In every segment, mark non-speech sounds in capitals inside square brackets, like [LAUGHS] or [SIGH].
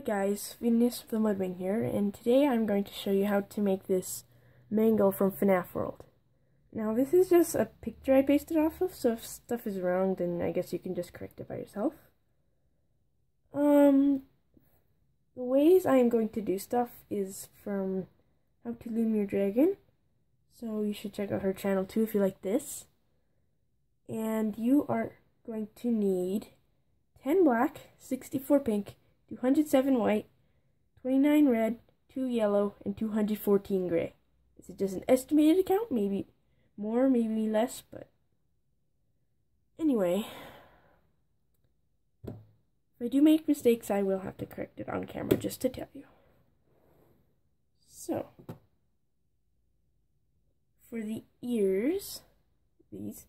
Hi guys, Venus the Mudwing here, and today I'm going to show you how to make this mangle from FNAF World. Now this is just a picture I it off of, so if stuff is wrong then I guess you can just correct it by yourself. Um, the ways I am going to do stuff is from How to Loom Your Dragon, so you should check out her channel too if you like this. And you are going to need 10 black, 64 pink, 207 white, 29 red, 2 yellow, and 214 gray. Is just an estimated count, maybe more, maybe less, but anyway. If I do make mistakes, I will have to correct it on camera just to tell you. So, for the ears, these,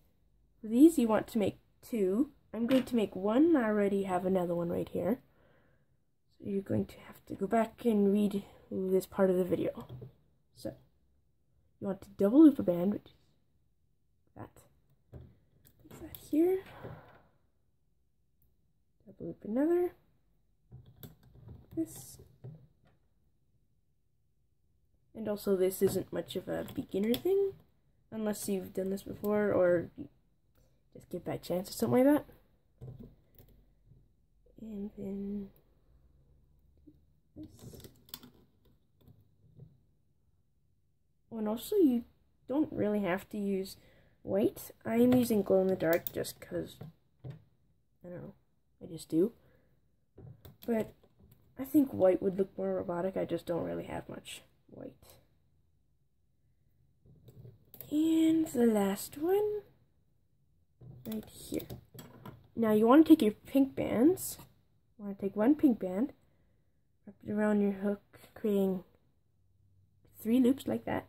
for these you want to make two. I'm going to make one, I already have another one right here you're going to have to go back and read this part of the video. So, you want to double loop a band, which is that. That here. Double loop another. This. And also this isn't much of a beginner thing, unless you've done this before or just get by chance or something like that. And then Oh, and also you don't really have to use white. I'm using glow in the dark just because, I don't know, I just do. But I think white would look more robotic. I just don't really have much white. And the last one, right here. Now you want to take your pink bands. You want to take one pink band, wrap it around your hook, creating three loops like that.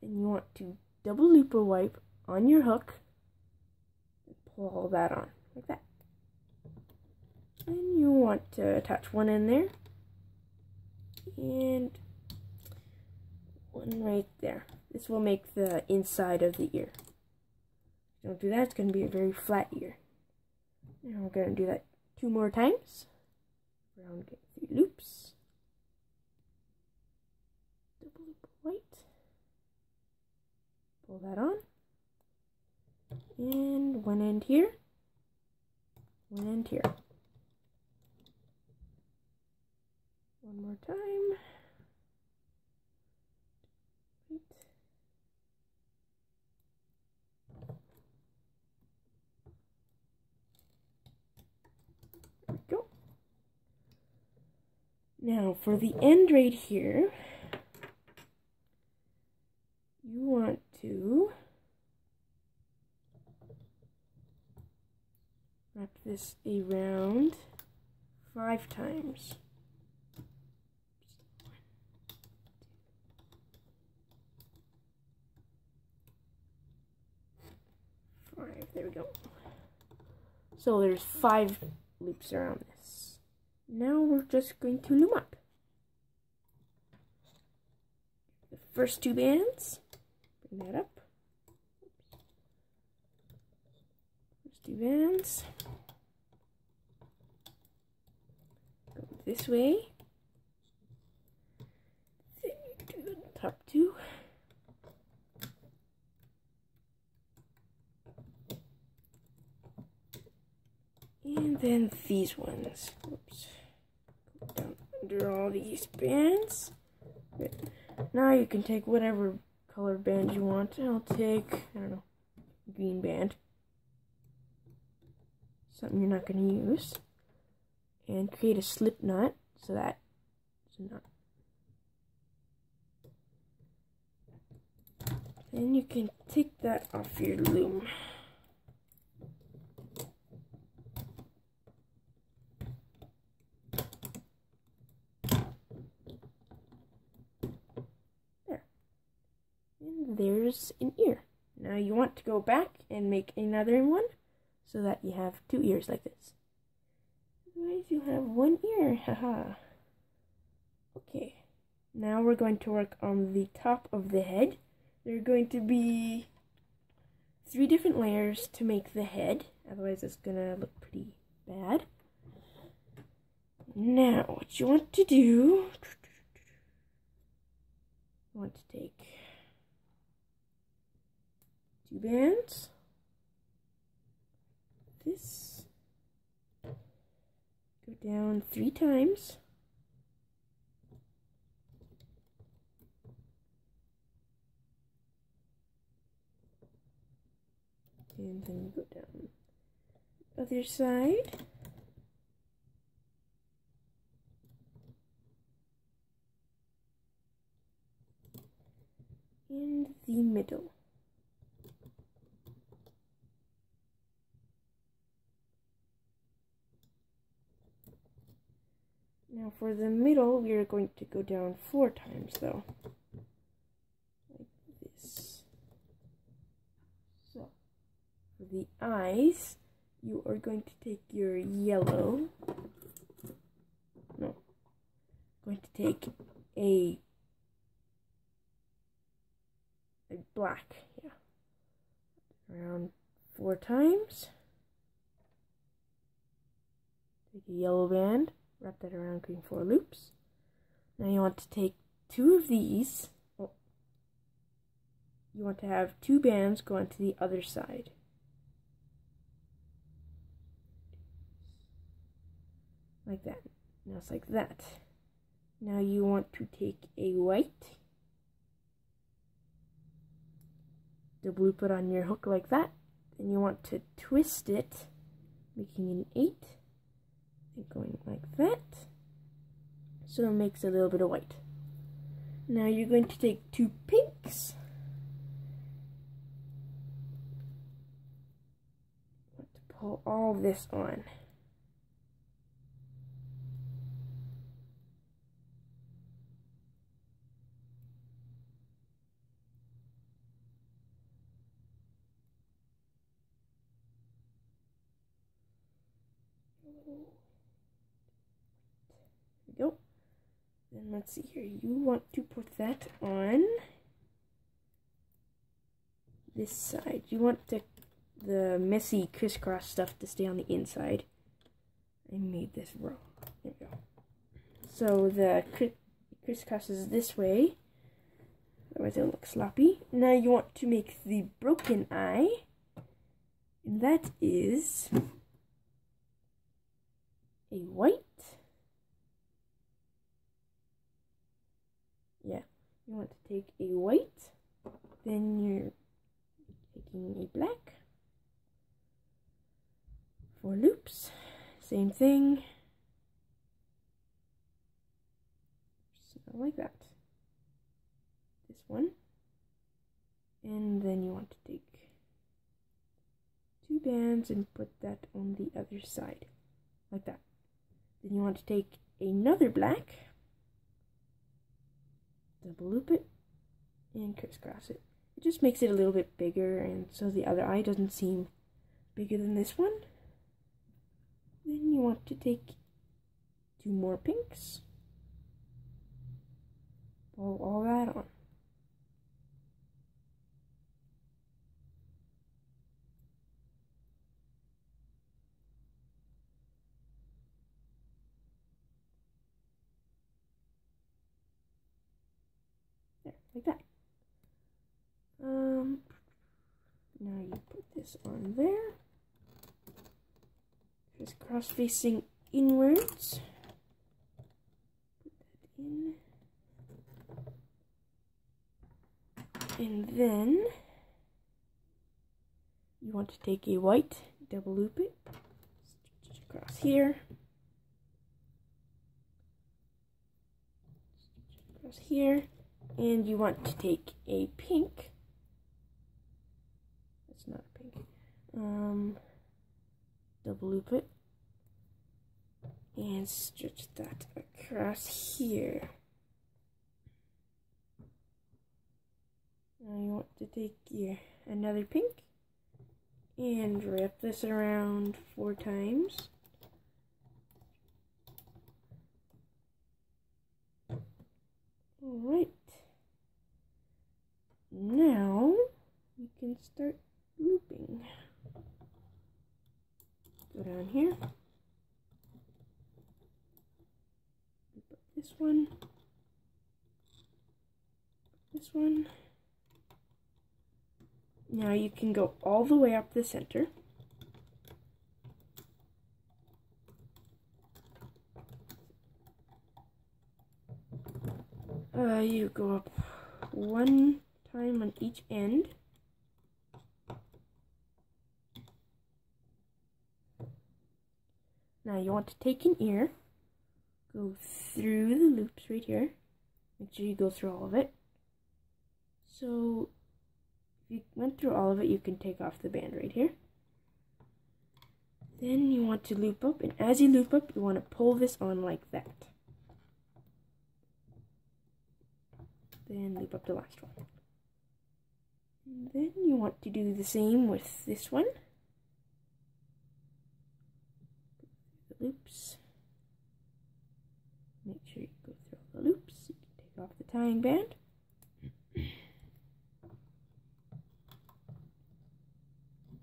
Then you want to double loop or wipe on your hook and pull all that on, like that. Then you want to attach one in there and one right there. This will make the inside of the ear. Don't do that, it's going to be a very flat ear. Now we're going to do that two more times. Round loops. Double loop white. Pull that on. And one end here. One end here. One more time. Now for the end right here, you want to wrap this around five times. Five, there we go. So there's five loops around. Now we're just going to loom up. The first two bands, bring that up. First two bands. Go this way. The top two. And then these ones. Oops. Down under all these bands. Now you can take whatever color band you want. I'll take, I don't know, green band. Something you're not going to use. And create a slip knot so that it's not. Then you can take that off your loom. there's an ear. Now you want to go back and make another one so that you have two ears like this. Otherwise you have one ear, [LAUGHS] haha. okay, now we're going to work on the top of the head. There are going to be three different layers to make the head, otherwise it's gonna look pretty bad. Now, what you want to do, you want to take bands, this, go down three times, and then you go down other side. in the middle. Now for the middle, we are going to go down four times though. Like this. So, for the eyes, you are going to take your yellow. No. Going to take a a black, yeah. Around four times. Take a yellow band, wrap that around green four loops. Now you want to take two of these. Oh, you want to have two bands go onto the other side. Like that. Now it's like that. Now you want to take a white double loop it on your hook like that. and you want to twist it, making an 8, going like that. So it makes a little bit of white. Now you're going to take two pinks. To pull all this on. There we go. Then let's see here. You want to put that on this side. You want the, the messy crisscross stuff to stay on the inside. I made this wrong. There we go. So the crisscross is this way. Otherwise it'll look sloppy. Now you want to make the broken eye. And that is a white. Yeah, you want to take a white, then you're taking a black. Four loops, same thing. Like that. This one. And then you want to take two bands and put that on the other side, like that. Then you want to take another black, double loop it, and crisscross it. It just makes it a little bit bigger and so the other eye doesn't seem bigger than this one. Then you want to take two more pinks, pull all that on. like that. Um, now you put this on there. Just cross facing inwards. Put that in. And then you want to take a white, double loop it, stitch across here. Across here and you want to take a pink that's not pink um, double loop it. And stretch that across here. Now you want to take your another pink and wrap this around four times. All right now we can start looping. Go down here. this one, this one. Now you can go all the way up the center. Uh, you go up one time on each end. Now you want to take an ear, go through the loops right here. Make sure you go through all of it. So if you went through all of it, you can take off the band right here. Then you want to loop up, and as you loop up, you want to pull this on like that. Then loop up the last one. And then you want to do the same with this one. Loops. Make sure you go through all the loops. You can take off the tying band.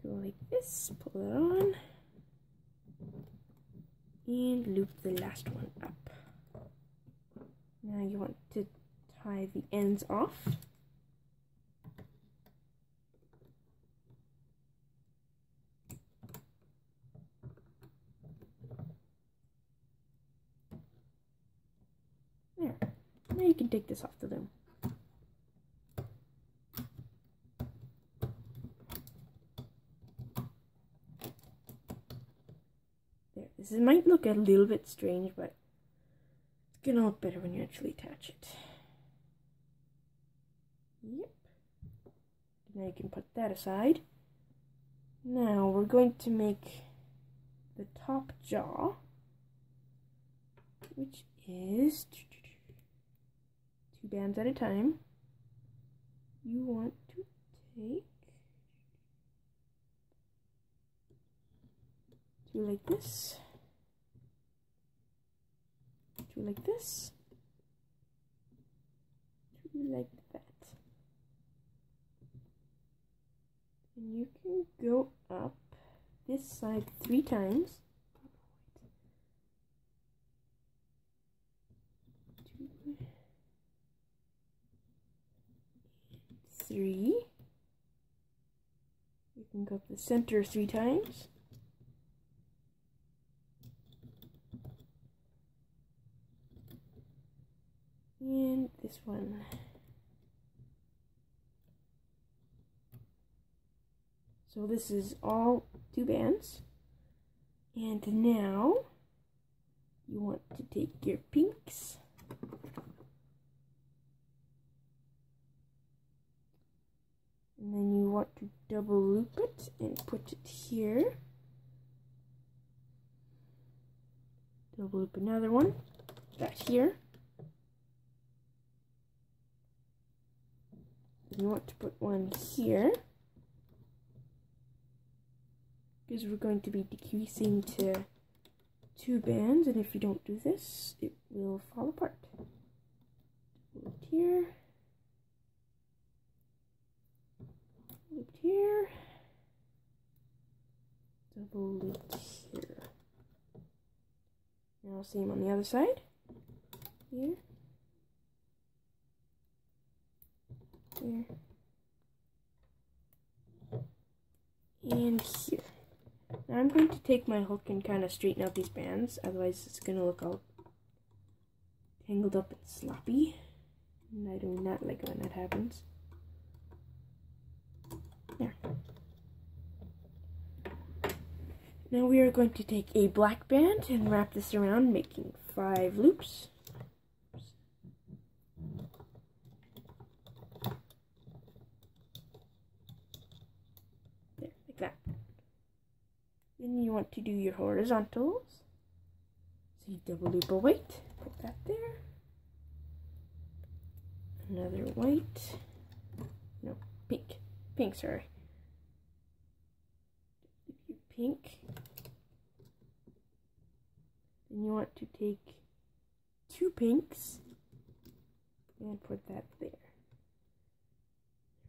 Go like this, pull it on, and loop the last one up. Now you want to tie the ends off. There. Now you can take this off the loom. There. This might look a little bit strange, but it's gonna look better when you actually attach it. Yep. Now you can put that aside. Now we're going to make the top jaw, which is two bands at a time. You want to take two like this, two like this, two like that. And you can go up this side three times. Three. You can go up the center three times. And this one. So this is all two bands. And now you want to take your pinks. And then you want to double loop it and put it here. Double loop another one, that here. you want to put one here because we're going to be decreasing to two bands and if you don't do this it will fall apart looped here looped here double looped here now same on the other side here here and here. Now I'm going to take my hook and kind of straighten out these bands, otherwise it's going to look all tangled up and sloppy. And I do not like when that happens. There. Now we are going to take a black band and wrap this around, making five loops. There, like that. Then you want to do your horizontals. So you double loop a white, put that there. Another white, no, pink, pink, sorry. Pink. Then you want to take two pinks and put that there.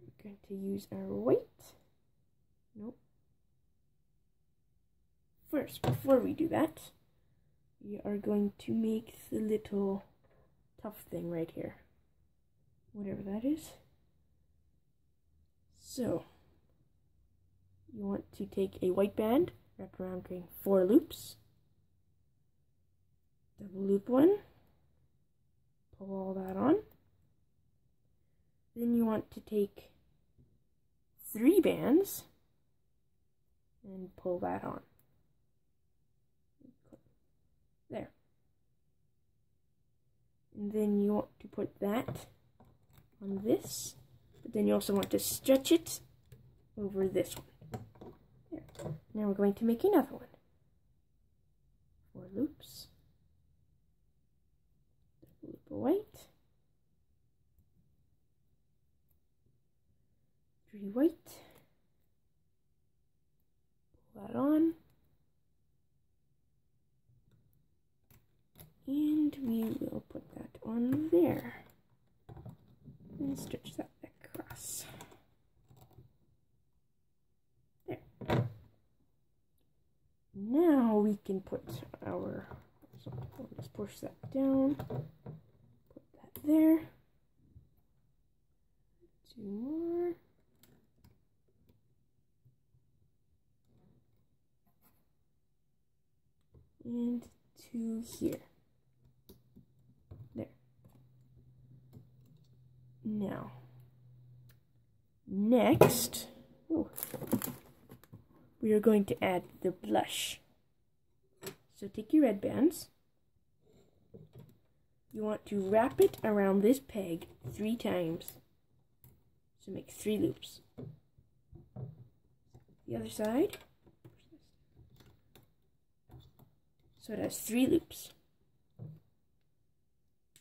We're going to use our white. Nope. First, before we do that, we are going to make the little tough thing right here. Whatever that is. So, you want to take a white band, wrap around doing four loops, double loop one, pull all that on. Then you want to take three bands and pull that on. There. And then you want to put that on this, but then you also want to stretch it over this one. There. Now we're going to make another one. Four loops. White. Three white. Pull that on. And we will put that on there. And stretch that across. There. Now we can put our, so let's push that down, put that there. Two more. And two here. Now, next, ooh, we are going to add the blush. So take your red bands. You want to wrap it around this peg three times. So make three loops. The other side. So it has three loops.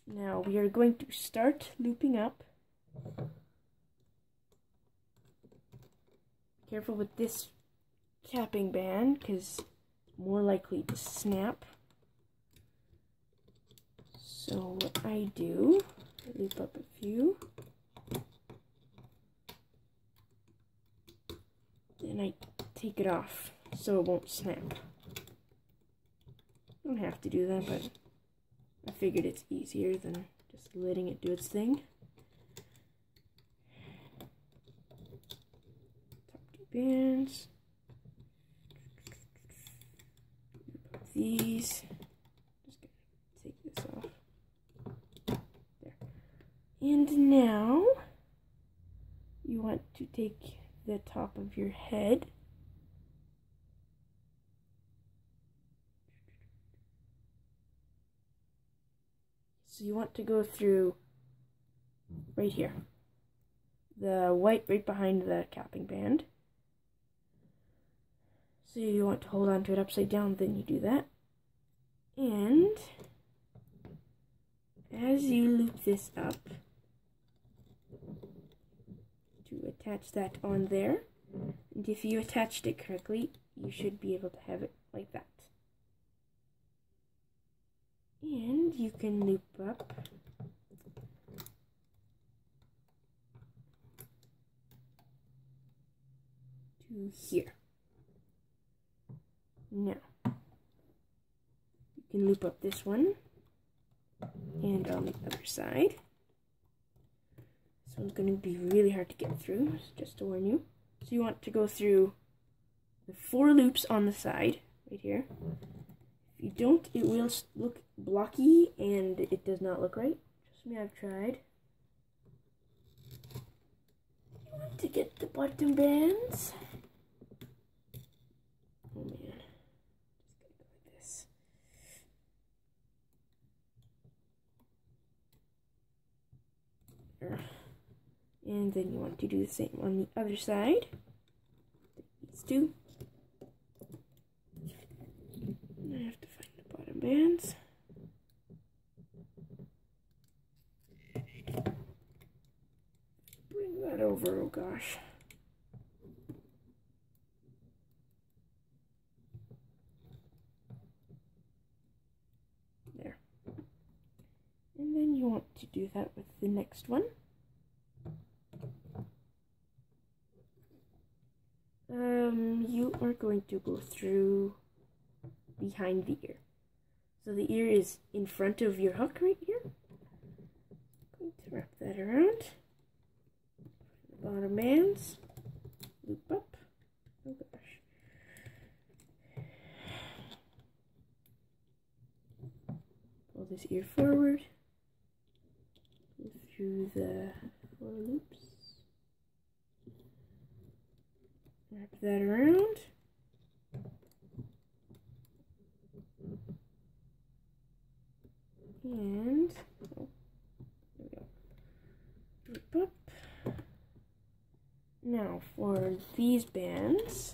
Now we are going to start looping up Careful with this capping band because more likely to snap. So what I do, I loop up a few. Then I take it off so it won't snap. Don't have to do that, but I figured it's easier than just letting it do its thing. Top two bands. These. Just gonna take this off. There. And now you want to take the top of your head. So you want to go through right here. The white right behind the capping band. So you want to hold on to it upside down, then you do that. And as you loop this up, to attach that on there, and if you attached it correctly, you should be able to have it like that. And you can loop up to here. Now, you can loop up this one and on the other side. This one's going to be really hard to get through, just to warn you. So you want to go through the four loops on the side, right here. If you don't, it will look blocky and it does not look right. Trust me, I've tried. You want to get the bottom bands. Oh man. And then you want to do the same on the other side. These two. I have to find the bottom bands. Bring that over, oh gosh. There. And then you want to do that with the next one. Um, you are going to go through behind the ear. So the ear is in front of your hook right here. Going to wrap that around. The bottom ends Loop up. Oh gosh. Pull this ear forward. Through the four loops. Wrap that around. And oh, there we go. Now for these bands,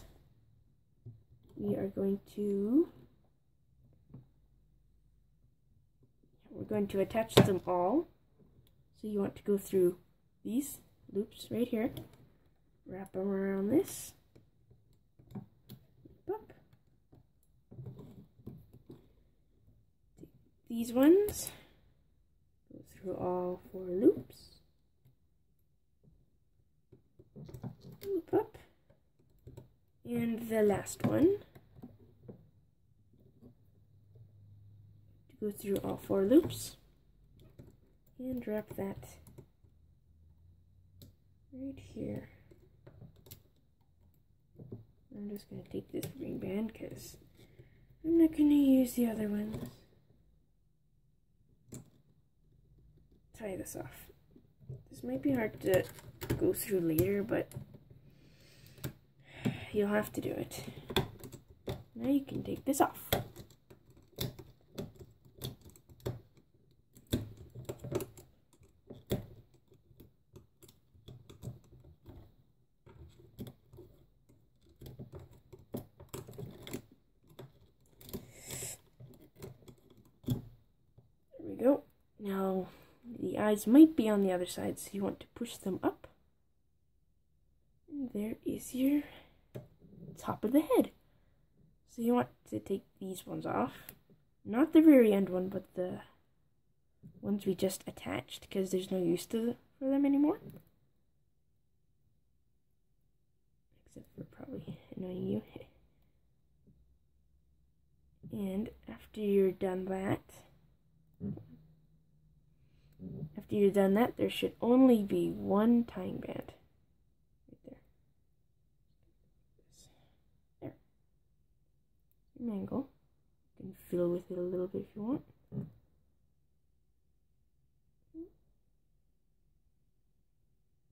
we are going to we're going to attach them all. So you want to go through these loops right here, wrap them around this, up. These ones, go through all four loops, loop up, and the last one, to go through all four loops, and wrap that right here. I'm just going to take this green band because I'm not going to use the other ones. Tie this off. This might be hard to go through later, but you'll have to do it. Now you can take this off. go. Now, the eyes might be on the other side, so you want to push them up. And there is your top of the head. So you want to take these ones off. Not the very end one, but the ones we just attached, because there's no use to for them anymore. Except for probably annoying you. And after you're done that, after you've done that, there should only be one tying band. Right there. There. Mangle. You can fiddle with it a little bit if you want.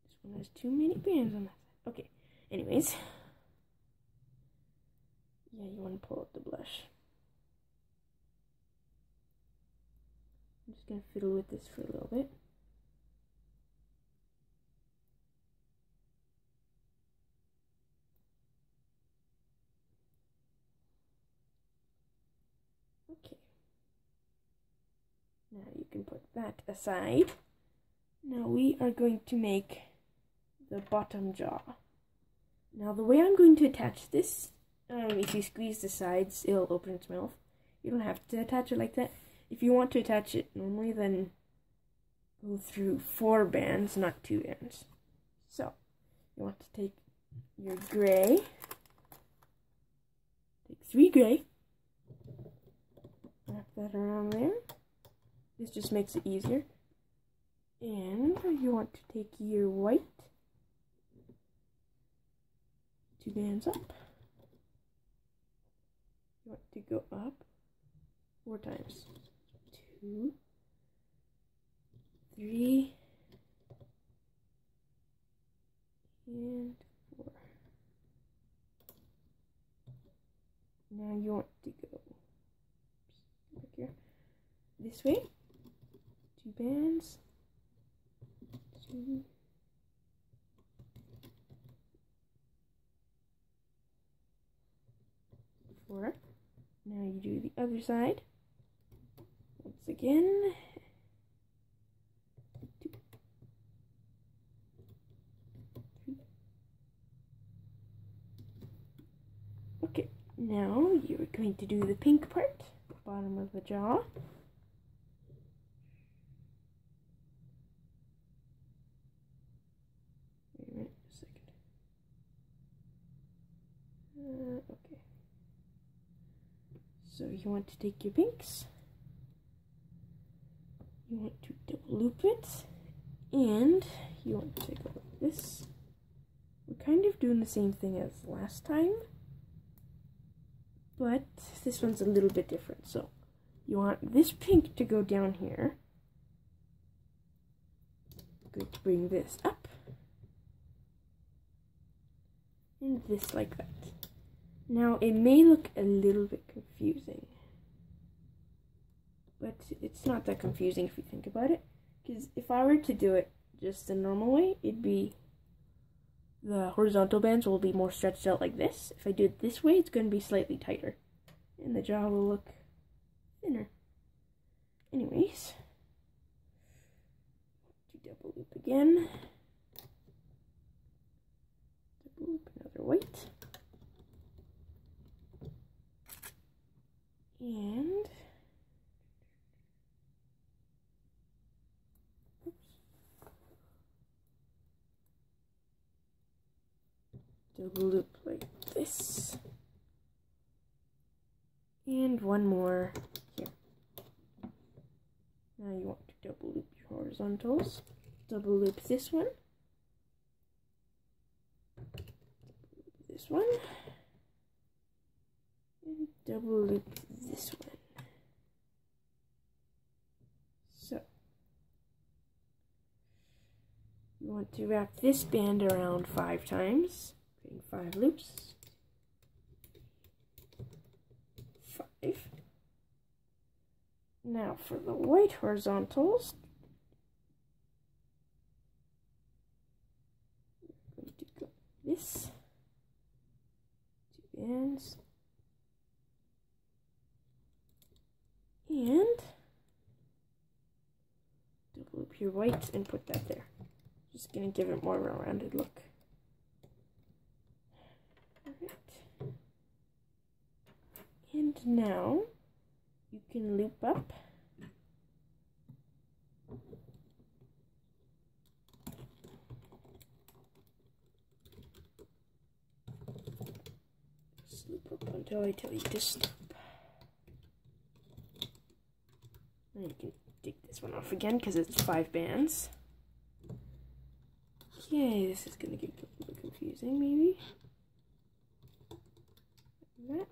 This one has too many bands on that side. Okay, anyways. [LAUGHS] Yeah, you want to pull out the blush. I'm just going to fiddle with this for a little bit. Okay. Now you can put that aside. Now we are going to make the bottom jaw. Now the way I'm going to attach this, um, if you squeeze the sides, it'll open its mouth. You don't have to attach it like that. If you want to attach it normally, then go through four bands, not two bands. So, you want to take your gray, take three gray, wrap that around there. This just makes it easier. And you want to take your white, two bands up. You want to go up four times two, three, and four. Now you want to go back here this way, two bands, two, four. Now you do the other side Once again. Okay, now you're going to do the pink part, the bottom of the jaw. Wait a minute, a second. Uh, okay. So you want to take your pinks you want to double loop it And you want to go like this. We're kind of doing the same thing as last time, but this one's a little bit different. So you want this pink to go down here. going to bring this up. And this like that. Now it may look a little bit confusing, but it's not that confusing if you think about it. Because if I were to do it just the normal way, it'd be the horizontal bands will be more stretched out like this. If I do it this way, it's going to be slightly tighter. And the jaw will look thinner. Anyways, do double loop again. Double loop another white. And double loop like this. And one more here. Now you want to double loop your horizontals. Double loop this one. This one. Double loop this one. So, you want to wrap this band around five times five loops. Five. Now for the white horizontals, this, two bands, and double loop your white and put that there. Just gonna give it more of a rounded look. And now you can loop up. Just loop up until I tell you to stop. And you can take this one off again because it's five bands. Okay, this is going to get a little confusing maybe. Like that.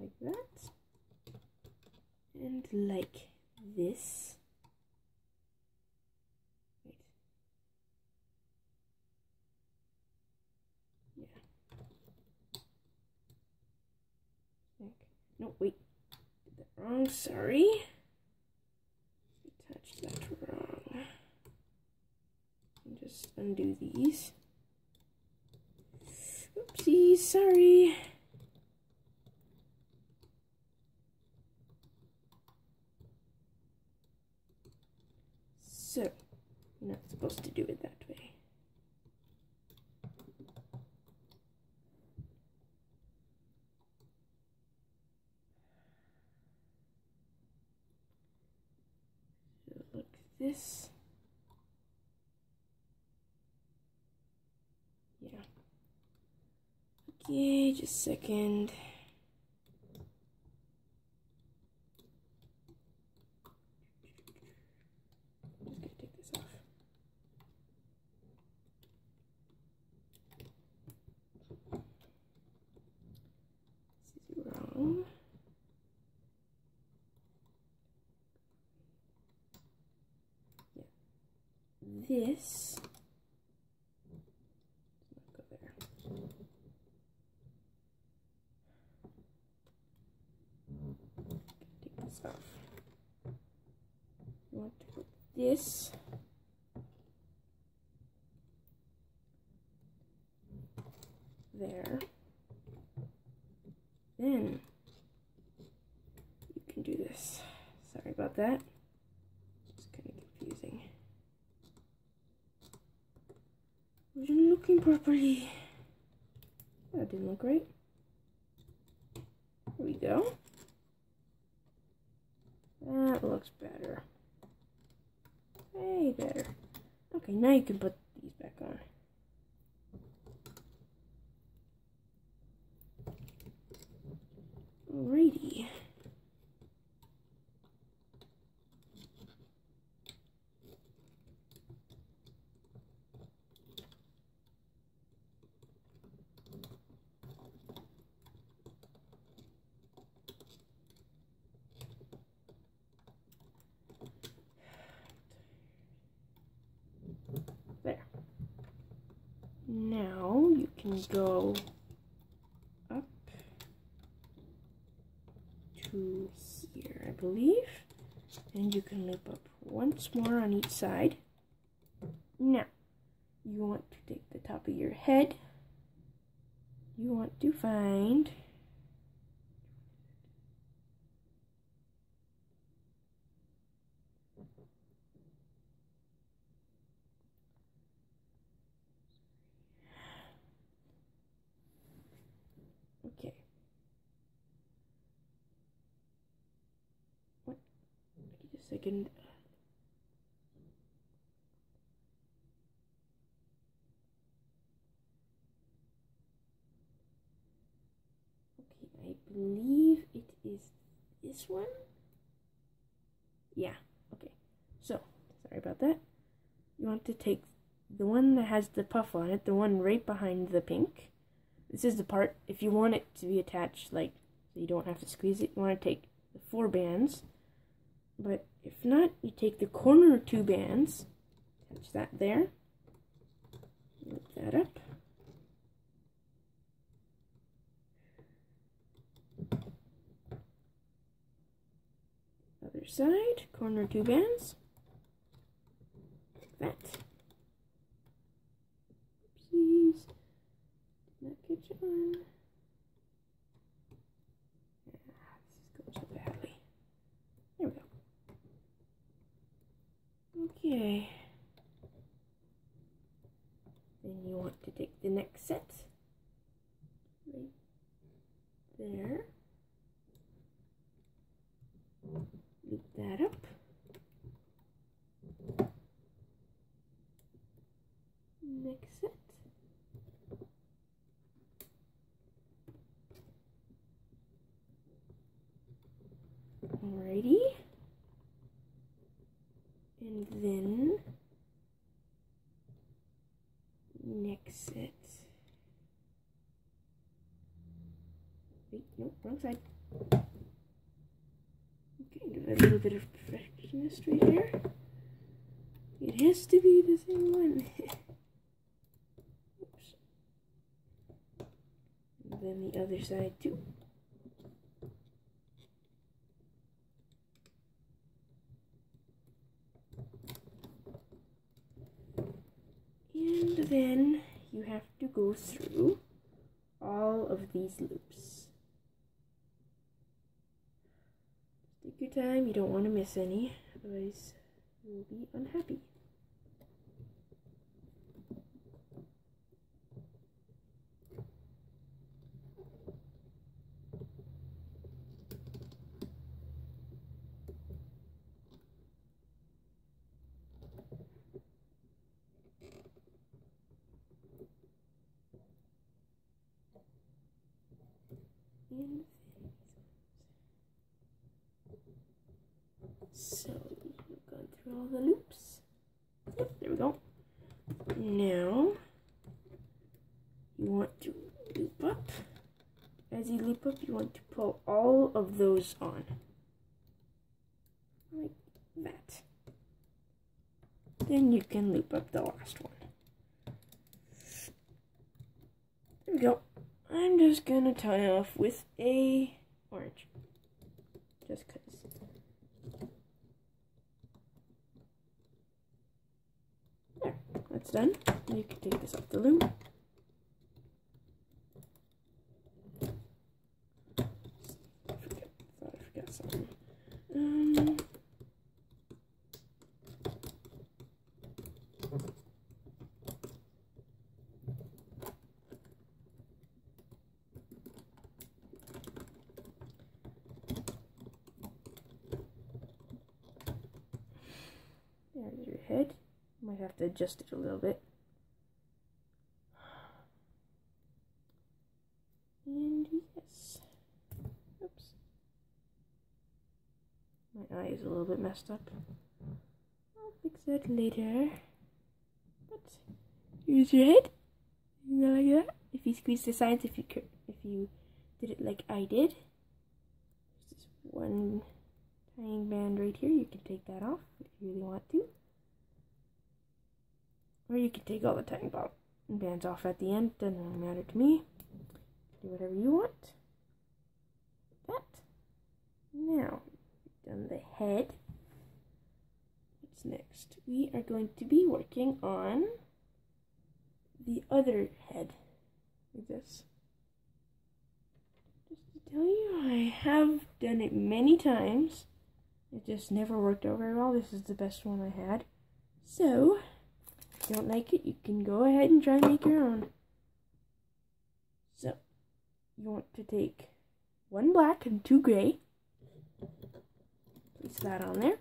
Like that. And like this. Wait. Yeah. No wait wrong sorry. Touched that wrong. And just undo these. Oopsie, sorry. So, you're not supposed to do it that way. So look this. Yeah. Okay, just a second. This. Go there. Take this off. You want to put this there. Then you can do this. Sorry about that. wasn't looking properly. That didn't look right. There we go. That looks better. Way better. Okay, now you can put these back on. Alrighty. go up to here, I believe. Up once more on each side. Now, you want to take the top of your head. You want to find Okay. What? Wait a Okay, I believe it is this one. Yeah, okay. So, sorry about that. You want to take the one that has the puff on it, the one right behind the pink. This is the part, if you want it to be attached, like, so you don't have to squeeze it, you want to take the four bands. But if not, you take the corner two bands, attach that there, loop that up. Other side, corner two bands, like that. Oopsies, did not catch on. Ah, this is going so badly. There we Okay. Then you want to take the next set. Right there. Loop that up. Next set. Alrighty. And then next it. Wait, nope, wrong side. Okay, a little bit of perfectionist right here. It has to be the same one. [LAUGHS] Oops. And then the other side too. And then you have to go through all of these loops. Take your time, you don't want to miss any, otherwise you will be unhappy. And so you've gone through all the loops. Yep, there we go. Now you want to loop up. As you loop up, you want to pull all of those on. Like that. Then you can loop up the last one. There we go. I'm just gonna tie off with a orange. Just cause. There, that's done. You can take this off the loom. I forget, thought I forgot something. Um, There's your head. Might have to adjust it a little bit. And yes. Oops. My eye is a little bit messed up. I'll fix that later. But here's your head. You like that. If you squeeze the sides, if you could, if you did it like I did. There's this one tying band right here. You can take that off if you really want to. Can take all the tying and bands off at the end. Doesn't matter to me. Do whatever you want. That. Now, done the head. What's next? We are going to be working on the other head. Like this. Just to tell you, I have done it many times. It just never worked out very well. This is the best one I had. So, you don't like it, you can go ahead and try and make your own. So, you want to take one black and two gray. Place that on there.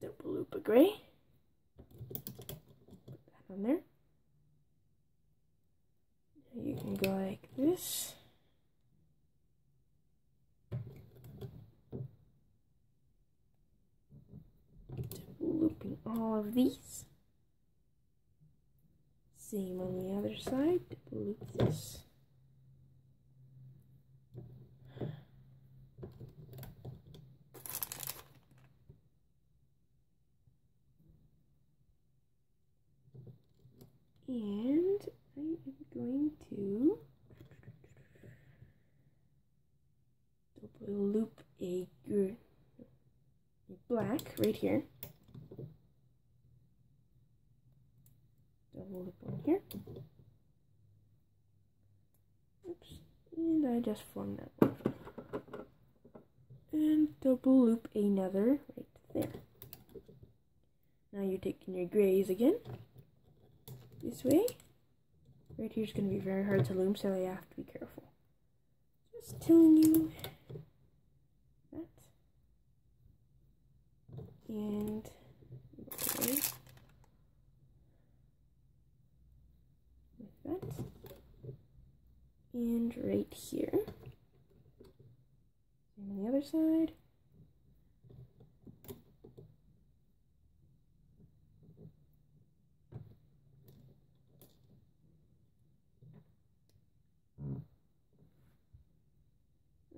Double loop of gray. Put that on there. You can go like this. Double looping all of these. Same on the other side. Loop this. And I am going to double loop a black right here. Double loop here. Oops. And I just formed that one. And double loop another right there. Now you're taking your grays again. This way. Right here is going to be very hard to loom, so I have to be careful. Just telling you that. And okay. Like that. And right here. Same on the other side.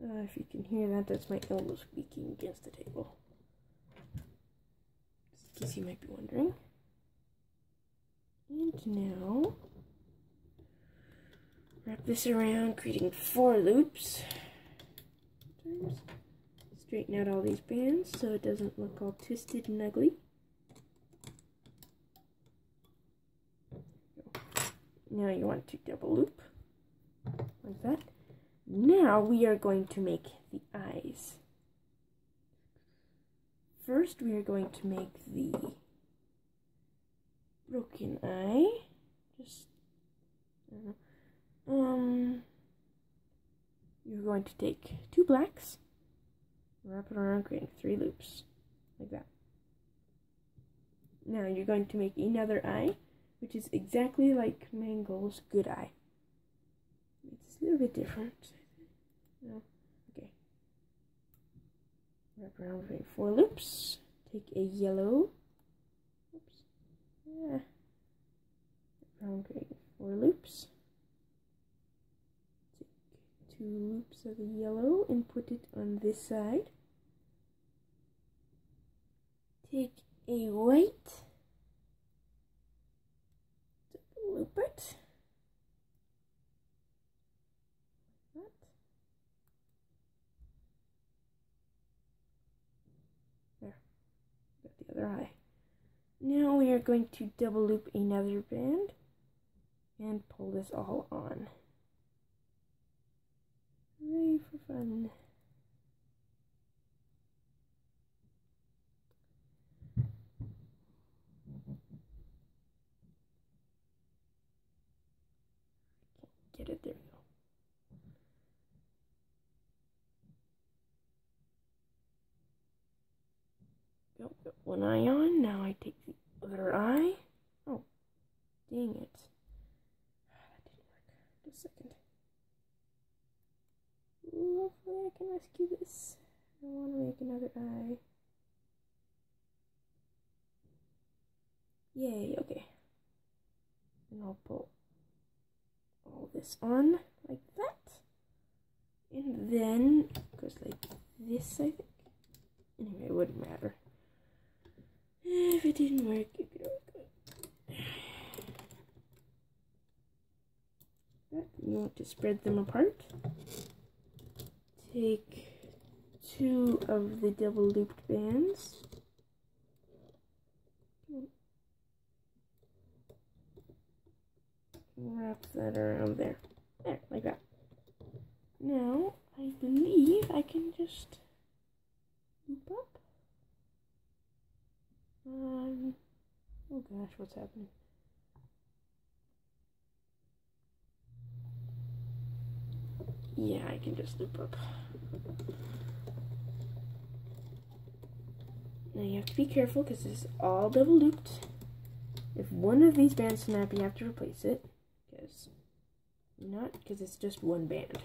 Uh, if you can hear that, that's my elbow squeaking against the table. Just in case you might be wondering. And now, wrap this around, creating four loops. Straighten out all these bands so it doesn't look all twisted and ugly. Now you want to double loop, like that. Now we are going to make the eyes. First we are going to make the broken eye. Just, um, you're going to take two blacks, wrap it around, creating three loops, like that. Now you're going to make another eye, which is exactly like Mangle's good eye. It's a little bit different. No. Okay. Wrap around for four loops. Take a yellow. Oops. Yeah. Create four loops. Take two loops of the yellow and put it on this side. Take a white. Loop it. Eye. Now we are going to double loop another band and pull this all on. Hooray for fun. Get it there. One eye on. Now I take the other eye. Oh, dang it. That didn't work. Just a second. hopefully I can rescue this. I want to make another eye. Yay, okay. And I'll pull all this on like that. And then goes like this, I think. Anyway, it wouldn't matter. Eh, if it didn't work, you could always go. You want to spread them apart. Take two of the double looped bands. Wrap that around there. There, like that. Now, I believe I can just loop up. Um, oh gosh, what's happening? Yeah, I can just loop up. Now you have to be careful because this is all double looped. If one of these bands snap, you have to replace it. Because, not because it's just one band.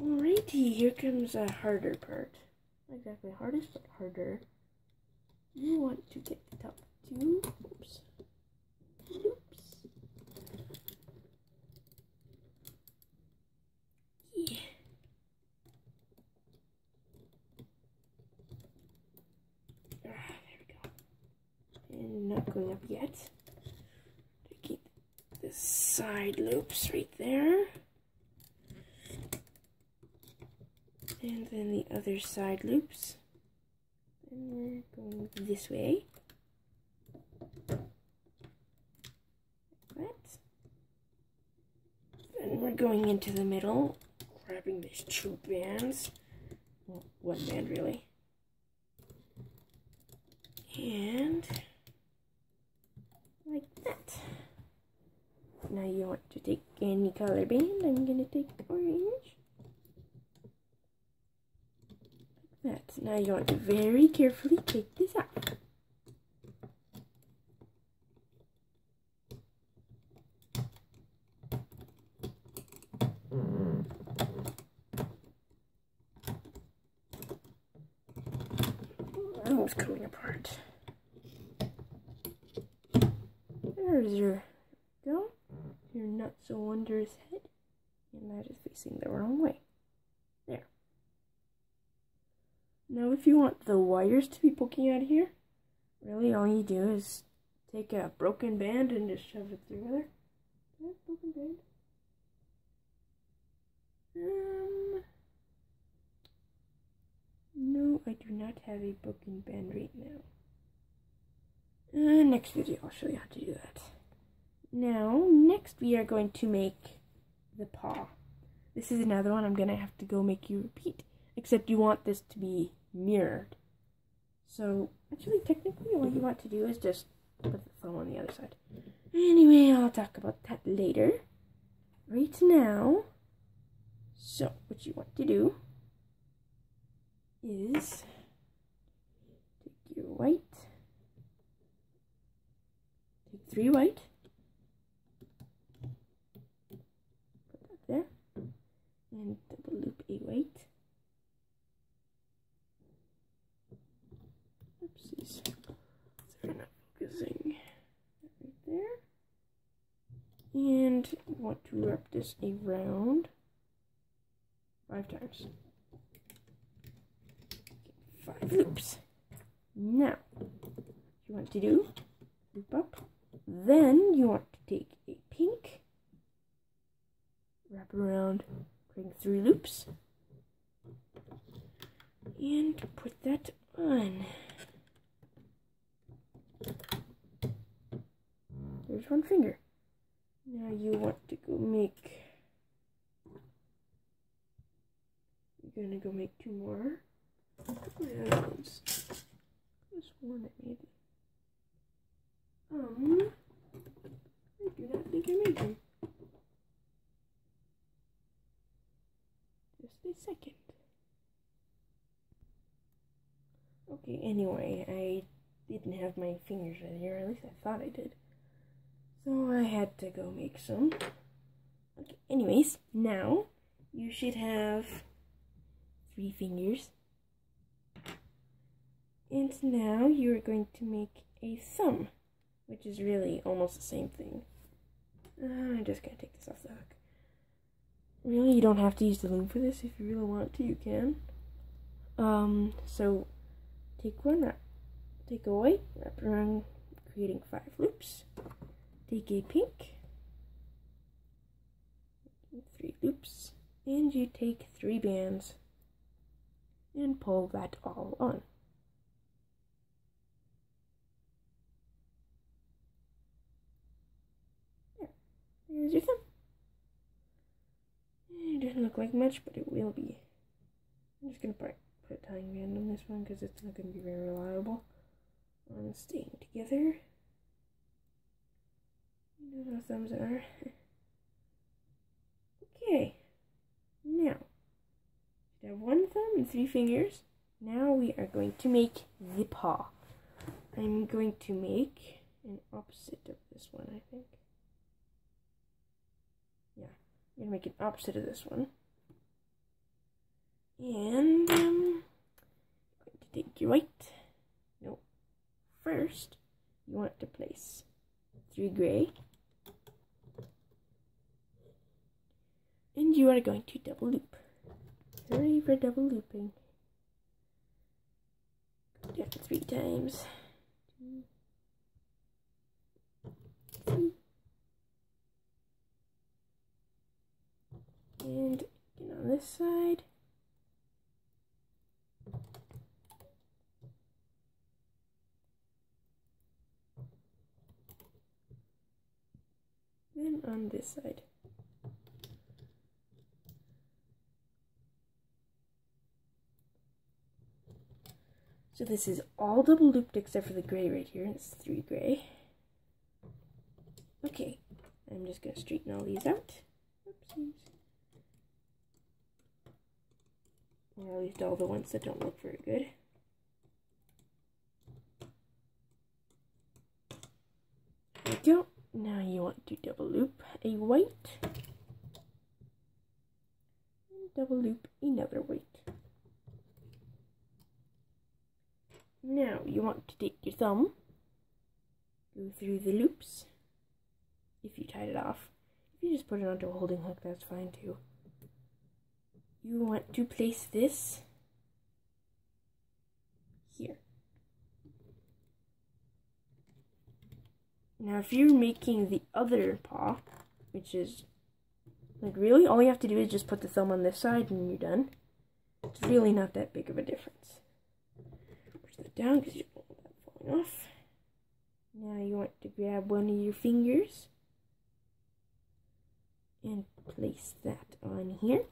Alrighty, here a harder part. Not exactly hardest, but harder. You want to get the top two oops, loops. Yeah. Ah, there we go. And not going up yet. Keep the side loops right there. And then the other side loops. And we're going this way. Like that. Then we're going into the middle, grabbing these two bands. Well, one band really. And like that. Now you want to take any color band. I'm to take orange. Now you want to very carefully take this out. Coming apart. There's your go. Your not so wondrous head. And that is facing the wrong way. Now if you want the wires to be poking out of here, really all you do is take a broken band and just shove it through there. broken band? Um, no, I do not have a broken band right now. Uh, next video I'll show you how to do that. Now, next we are going to make the paw. This is another one I'm going to have to go make you repeat. Except you want this to be mirrored. So, actually, technically, what you want to do is just put the thumb on the other side. Anyway, I'll talk about that later. Right now, so what you want to do is take your white, take three white, put that there, and double loop a white. Oopsies. They're not focusing. Right there. And want to wrap this around five times. Five loops. Now, you want to do, loop up. Then you want to take a pink, wrap around, bring three loops, and put that on. There's one finger. Now you want to go make. You're gonna go make two more. Other ones. This one I made. Um, I do not think I made them. Just a second. Okay, anyway, I didn't have my fingers ready, or at least I thought I did. So I had to go make some. Okay, anyways, now you should have three fingers. And now you're going to make a thumb, which is really almost the same thing. Uh, I'm just gonna take this off the hook. Really, you don't have to use the loom for this. If you really want to, you can. Um, so take one, wrap, take a white, wrap around, creating five loops. Take a pink, three loops, and you take three bands and pull that all on. There, there's your thumb. It doesn't look like much, but it will be. I'm just gonna put, put a tying band on this one because it's not gonna be very reliable on staying together. You know how thumbs are. [LAUGHS] okay, now I have one thumb and three fingers. Now we are going to make the paw. I'm going to make an opposite of this one, I think. Yeah, I'm going to make an opposite of this one. And, um, I'm going to take your white. First, you want to place three gray. And you are going to double loop. Hurry for double looping. Do it three times. Two, three. And on this side. On this side. So this is all double looped except for the gray right here. It's three gray. Okay, I'm just going to straighten all these out. Oopsies. Or at least all the ones that don't look very good. There we go. Now you want to double loop a white. And double loop another white. Now you want to take your thumb, go through the loops, if you tied it off. If you just put it onto a holding hook, that's fine too. You want to place this here. Now if you're making the other paw, which is, like really, all you have to do is just put the thumb on this side and you're done. It's really not that big of a difference Push that down because you don't want that falling off. Now you want to grab one of your fingers and place that on here.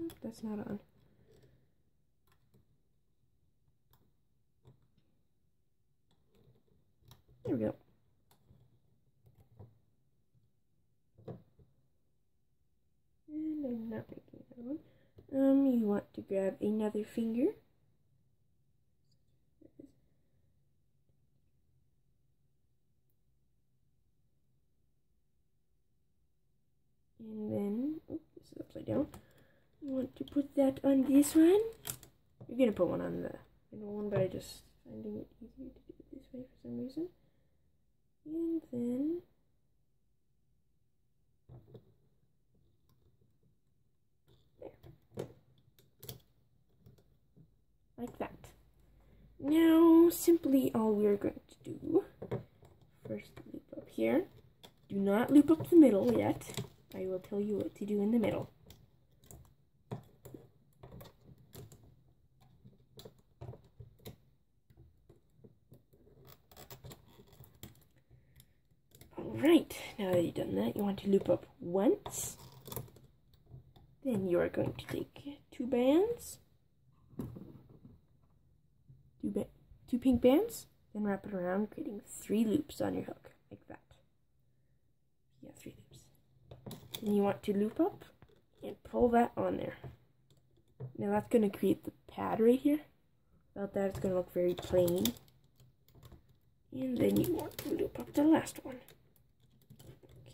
Oh, that's not on. There we go. And I'm not making that one. Um, you want to grab another finger. And then, oh, this is upside down. You want to put that on this one. You're going to put one on the middle one, but I just finding it easier to do it this way for some reason. And then there. like that. Now, simply all we're going to do, first loop up here. Do not loop up the middle yet. I will tell you what to do in the middle. Alright, now that you've done that, you want to loop up once. Then you are going to take two bands two, ba two pink bands, then wrap it around, creating three loops on your hook, like that. Yeah, three loops. And you want to loop up and pull that on there. Now that's going to create the pad right here. Without that, it's going to look very plain. And then you want to loop up the last one.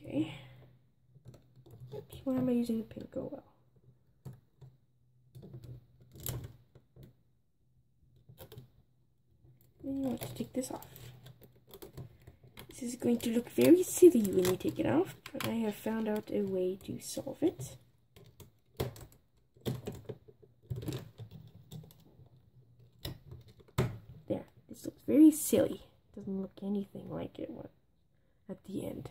Okay. Oops, why am I using the pink? Oh well. you want to take this off. This is going to look very silly when you take it off, but I have found out a way to solve it. There, this looks very silly. Doesn't look anything like it at the end.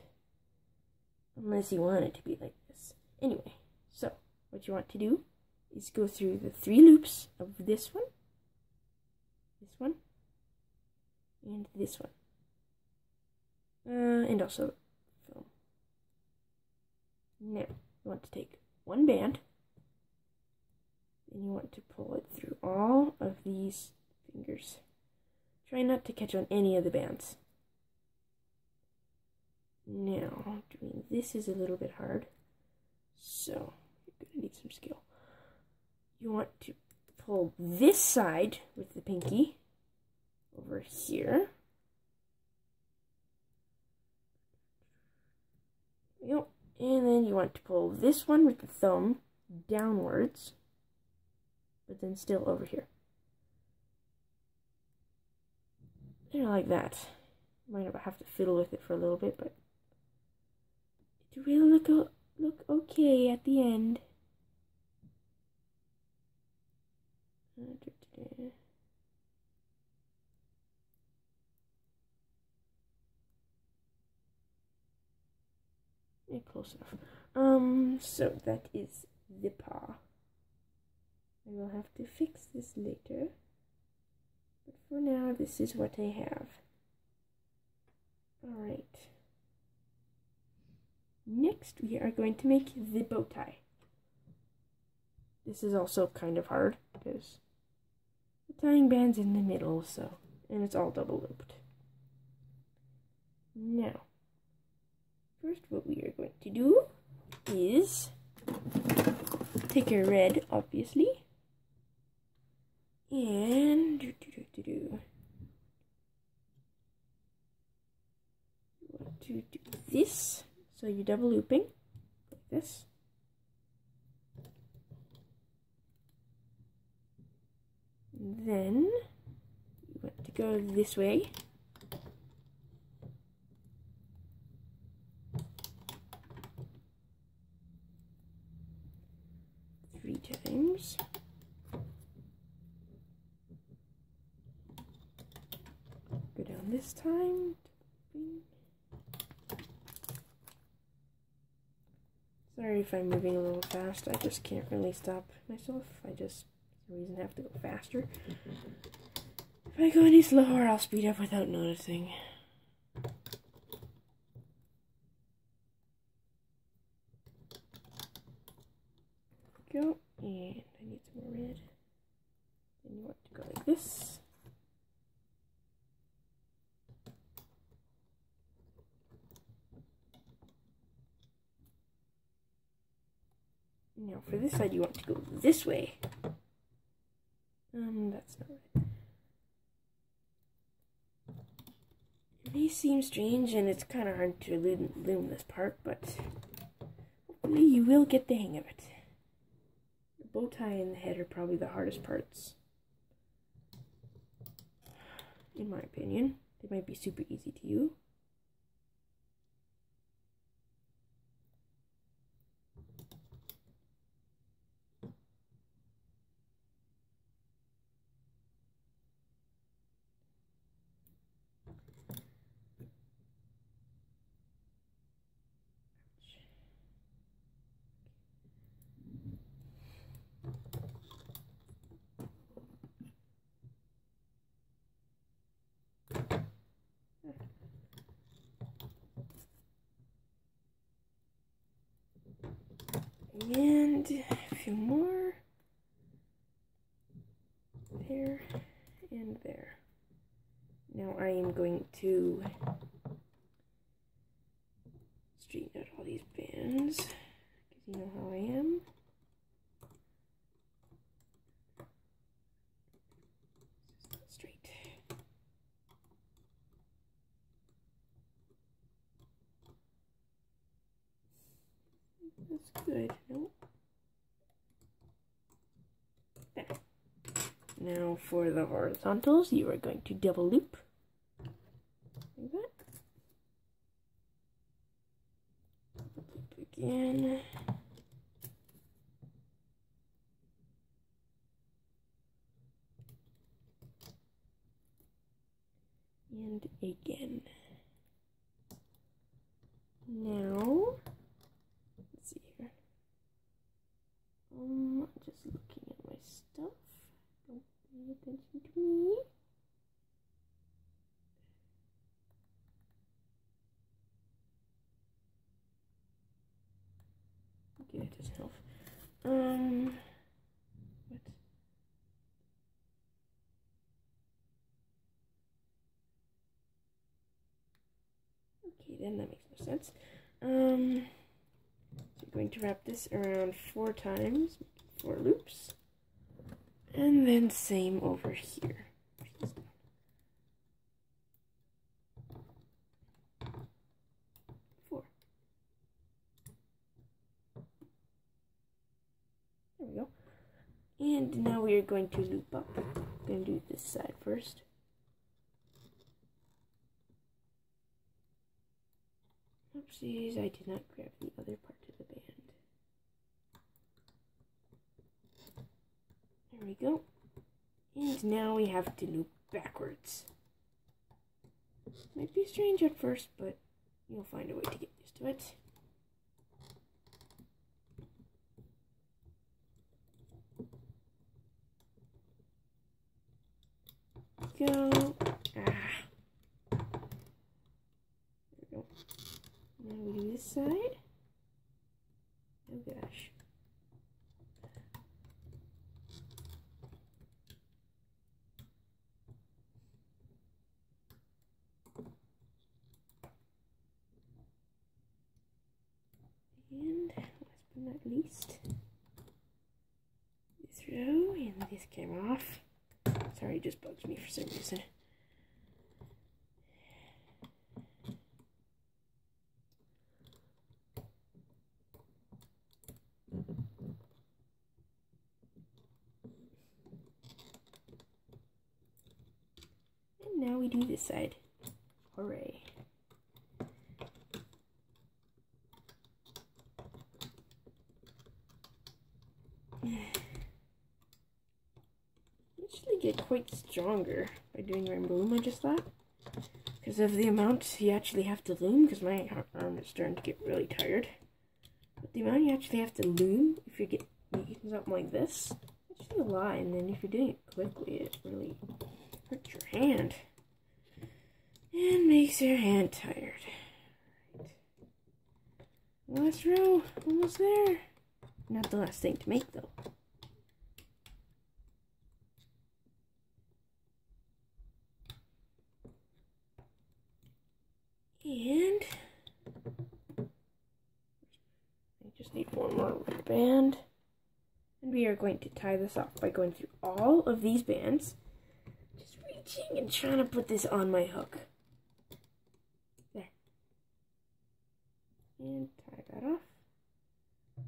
Unless you want it to be like this. Anyway, so what you want to do is go through the three loops of this one, this one, and this one. Uh, and also film. Now, you want to take one band, and you want to pull it through all of these fingers. Try not to catch on any of the bands. Now, doing this is a little bit hard, so you're going to need some skill. You want to pull this side with the pinky over here. Yep. And then you want to pull this one with the thumb downwards, but then still over here. Know, like that. Might have to fiddle with it for a little bit, but it will look look okay at the end. Yeah, close enough. Um, so that is the paw. I will have to fix this later. But for now, this is what I have. Alright. Next, we are going to make the bow tie. This is also kind of hard because the tying band's in the middle, so, and it's all double looped. Now, first what we are going to do is take a red, obviously, and do, do, do, do, do. do this, so you're double looping like this. then you want to go this way. Three times. Go down this time. Sorry if I'm moving a little fast, I just can't really stop myself. I just reason have to go faster. If I go any slower, I'll speed up without noticing. Go, and I need some more red. And you want to go like this. Now for this side, you want to go this way. Um, that's not right. May seem strange and it's kind of hard to loom this part, but hopefully you will get the hang of it. The bow tie and the head are probably the hardest parts. In my opinion. They might be super easy to you. And a few more. There and there. Now I am going to straighten out all these bands because you know how I am. Straight. That's good. Nope. There. Now for the horizontals, you are going to double loop. Like that. Loop again. And again. Now, let's see here. Um, just looking at my stuff. Don't pay attention to me. Um, what? Okay, then that makes no sense. Um, so we're going to wrap this around four times, four loops, and then same over here. Four. There we go. And now we are going to loop up. I'm going to do this side first. Oopsies, I did not grab the other part of the band. There we go. And now we have to loop backwards. Might be strange at first, but you'll find a way to get used to it. Go. Ah. There we go. Now we do this side. Oh gosh. And last but not least, this row and this came off. Sorry, it just bugs me for some reason. And now we do this side. Hooray. [LAUGHS] actually get quite stronger by doing rainbow loom, I just thought. Because of the amount you actually have to loom, because my arm is starting to get really tired. But the amount you actually have to loom, if you get something like this, it's actually a lot. And then if you're doing it quickly, it really hurts your hand. And makes your hand tired. Last row, almost there. Not the last thing to make though. And I just need one more band. And we are going to tie this off by going through all of these bands. Just reaching and trying to put this on my hook. There. And tie that off.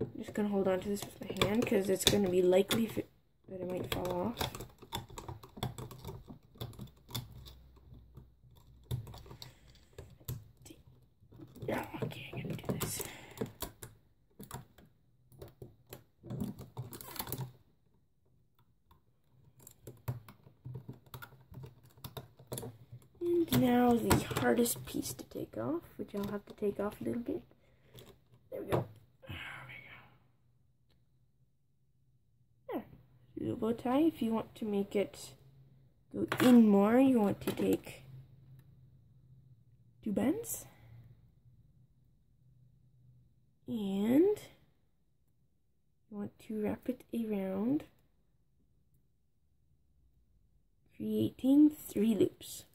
I'm just going to hold on to this with my hand because it's going to be likely that it might fall off. Yeah, okay, I'm gonna do this. And now the hardest piece to take off, which I'll have to take off a little bit. There we go. There bow tie. If you want to make it go in more, you want to take two bends. And you want to wrap it around, creating three loops.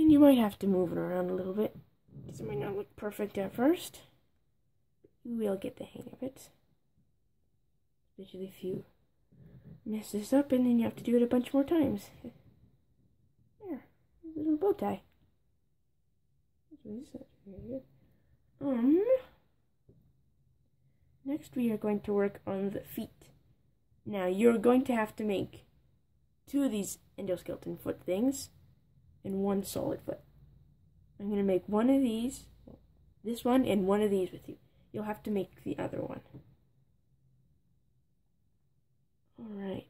And you might have to move it around a little bit, it might not look perfect at first. You will get the hang of it. Especially if you mess this up and then you have to do it a bunch more times. There, a little bow tie. Um, next we are going to work on the feet. Now you're going to have to make two of these endoskeleton foot things and one solid foot. I'm going to make one of these, this one, and one of these with you. You'll have to make the other one. Alright.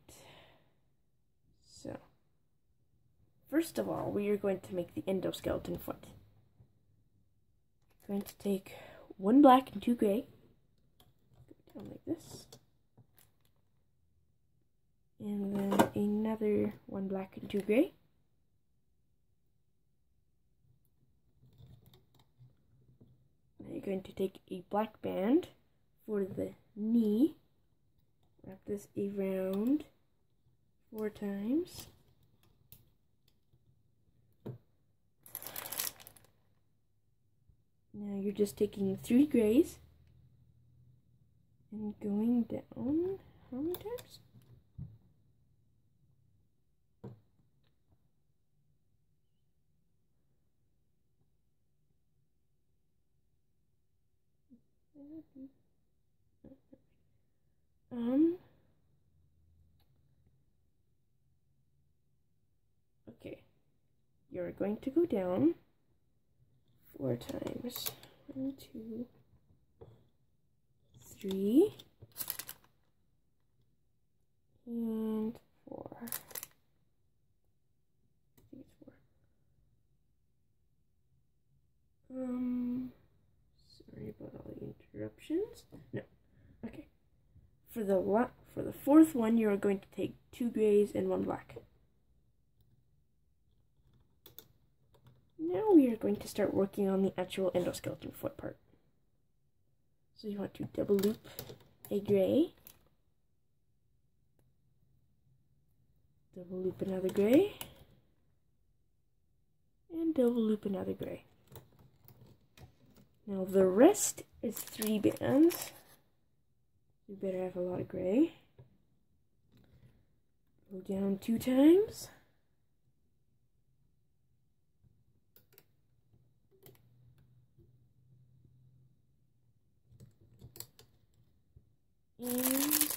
So, first of all, we are going to make the endoskeleton foot. Going to take one black and two gray. Go down like this. And then another one black and two gray. Now you're going to take a black band for the knee. Wrap this around four times. Now you're just taking three grays and going down how many times? Um. Okay. You're going to go down four times. One, two, three, and four. Four. Um, sorry about all the interruptions. No. For the for the fourth one, you are going to take two grays and one black. Now we are going to start working on the actual endoskeleton foot part. So you want to double loop a gray, double loop another gray, and double loop another gray. Now the rest is three bands. You better have a lot of gray. Go down two times. And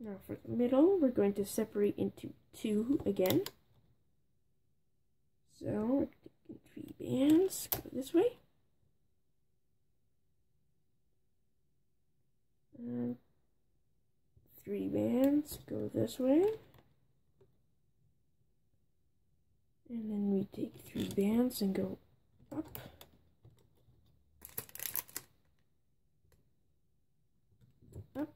now for the middle, we're going to separate into two again. So we're taking three bands, go this way. And three bands, go this way. And then we take three bands and go up. Up.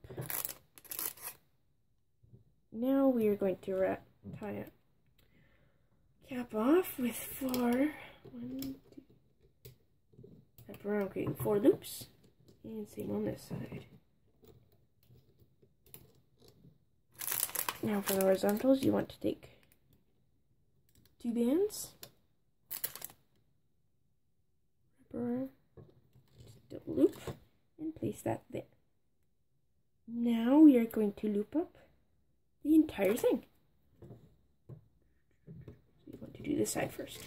Now we are going to wrap, tie it cap off with four, one, two, wrap around creating four loops, and same on this side. Now for the horizontals, you want to take two bands, double loop, and place that there. Now we are going to loop up the entire thing. So you want to do this side first.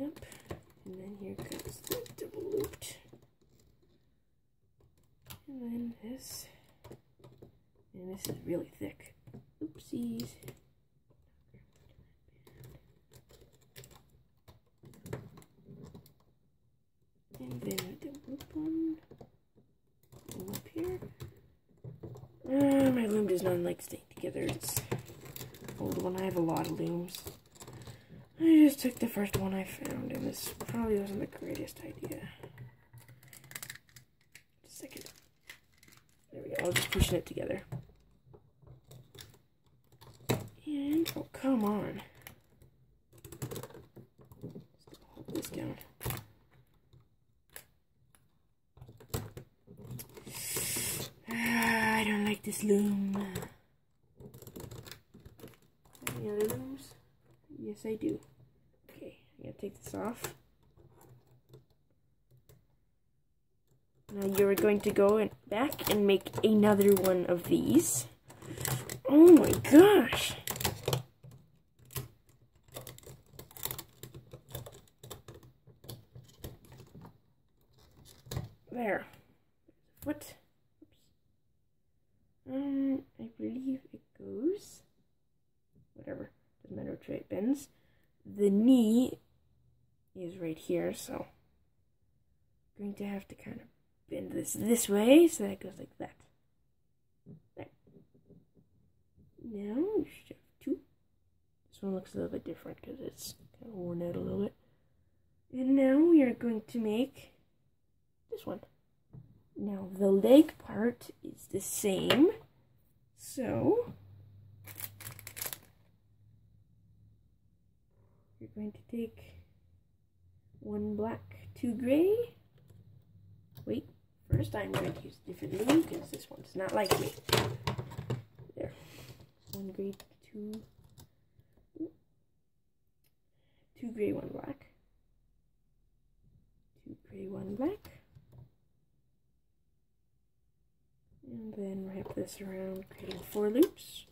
Up, and then here comes the double looped, and then this, and this is really thick. Oopsies. And then the loop one, up here. Uh, my loom does not like staying together. It's old one. I have a lot of looms. I just took the first one I found, and this probably wasn't the greatest idea. Second. There we go. I was just pushing it together. Oh, come on. Hold this down. Ah, I don't like this loom. Any other looms? Yes, I do. Okay, I'm gonna take this off. Now you're going to go back and make another one of these. Oh my gosh! There. Foot. Oops. Um, I believe it goes. Whatever. Doesn't matter which way it bends. The knee is right here, so I'm going to have to kind of bend this this way so that goes like that. There. Now two. This one looks a little bit different because it's kind of worn out a little bit. And now we are going to make this one. Now the leg part is the same. So you're going to take one black, two gray. Wait, first I'm going to use different glue because this one's not like me. There. One gray, two two gray, one black. Two gray, one black. And then wrap this around, creating four loops.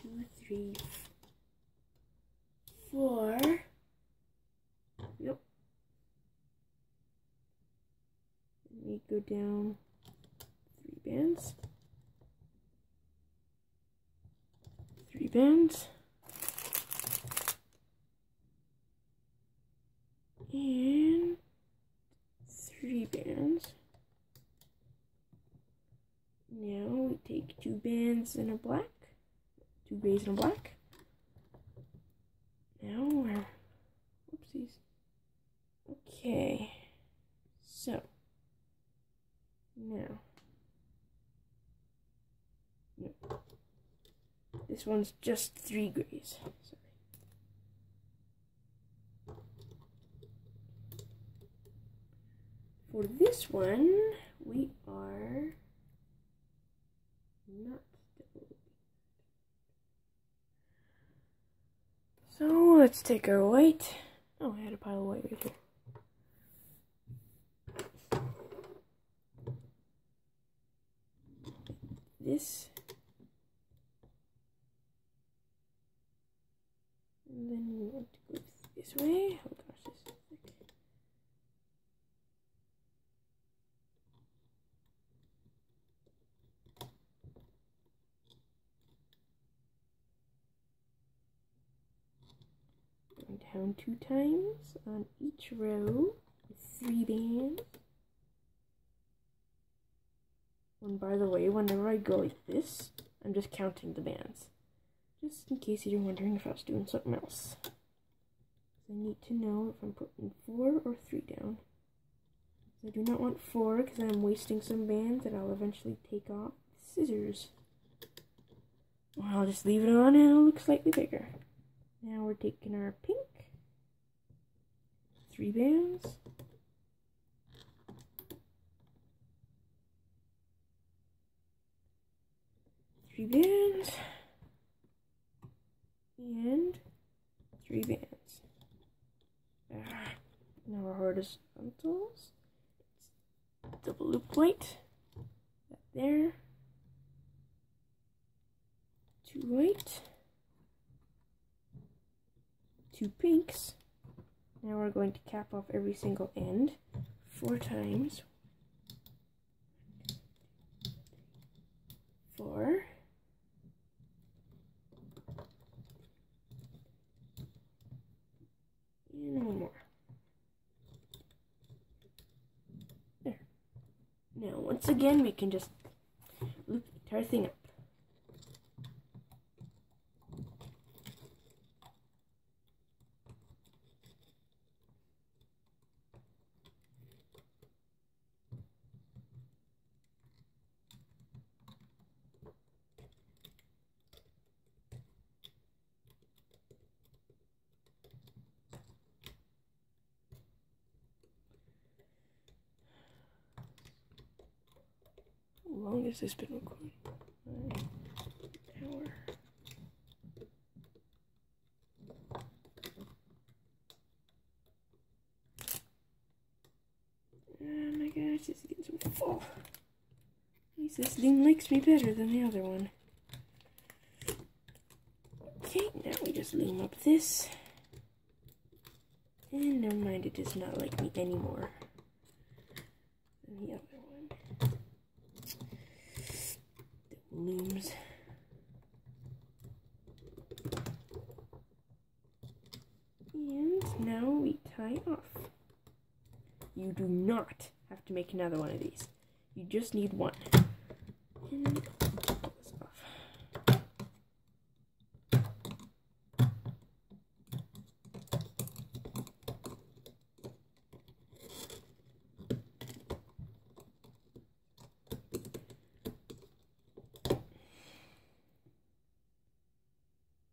Two, three, four. Yep. let me go down three bands. Three bands. And three bands. Now we take two bands and a black, two grays and a black. Now we're, whoopsies. Okay, so now, no, this one's just three grays. Sorry. For this one, we are not So let's take our white. Oh, I had a pile of white right here. This. And then we want to go this way. Oh gosh, this is thick. Down two times on each row with three bands. And by the way, whenever I go like this, I'm just counting the bands. Just in case you're wondering if I was doing something else. I need to know if I'm putting four or three down. I do not want four because I'm wasting some bands that I'll eventually take off scissors. Well, I'll just leave it on and it'll look slightly bigger. Now we're taking our pink, three bands, three bands, and three bands. Ah, now our horizontals, double loop white, there, two white, two pinks. Now we're going to cap off every single end four times. Four. And one more. There. Now, once again, we can just loop the entire thing up. Has this been recording? Hour. Oh my gosh, this is getting so full. At least this loom likes me better than the other one. Okay, now we just loom up this. And never mind, it does not like me anymore than the other one. The looms. And now we tie off. You do not have to make another one of these. You just need one.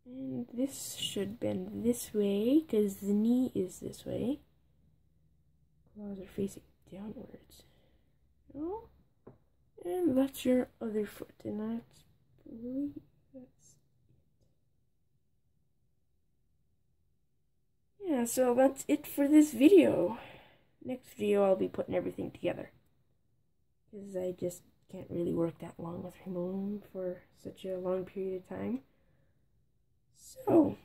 And this bend this way because the knee is this way. Claws are facing downwards. No? And that's your other foot, and that's it. Yeah, so that's it for this video. Next video I'll be putting everything together. Because I just can't really work that long with Loom for such a long period of time. So,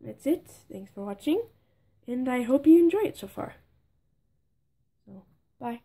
that's it. Thanks for watching, and I hope you enjoy it so far. So, bye.